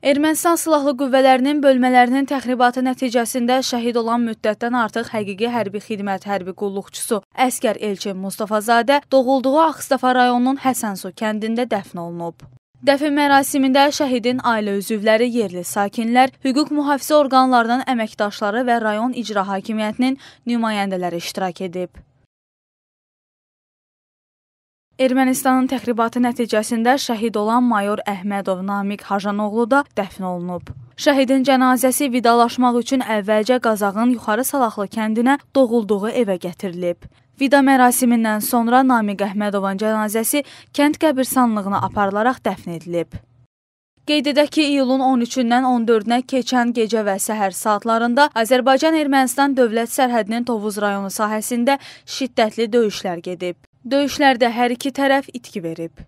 Ermənistan Silahlı Qüvvələrinin bölmələrinin təxribatı nəticəsində şəhid olan müddətdən artıq həqiqi hərbi xidmət hərbi qulluqçusu əskər Elçin Mustafazadə doğulduğu Ağstafa rayonunun Həsənsu kəndində dəfn olunub. Dəfn mərasimində şəhidin ailə üzvləri, yerli sakinlər, hüquq mühafizə orqanlarının əməkdaşları və rayon icra hakimiyyətinin nümayəndələri iştirak edib. Ermənistanın təxribatı nəticəsində şəhid olan mayor Əhmədov Namiq Hajanoğlu da dəfn olunub. Şəhidin cənazəsi vidalaşmaq üçün əvvəlcə Qazağın Yuxarı Salaqlı kəndinə doğulduğu evə gətirilib. Vida mərasimindən sonra Namiq Əhmədovun cənazəsi kənd qəbirstanlığına aparılaraq dəfn edilib. Qeyd edək ki, iyulun 13-dən 14-nə keçən gecə və səhər saatlarında Azərbaycan-Ermənistan dövlət sərhədinin Tovuz rayonu sahəsində şiddətli döyüşlər gedib. Döyüşlərdə hər iki tərəf itki verib.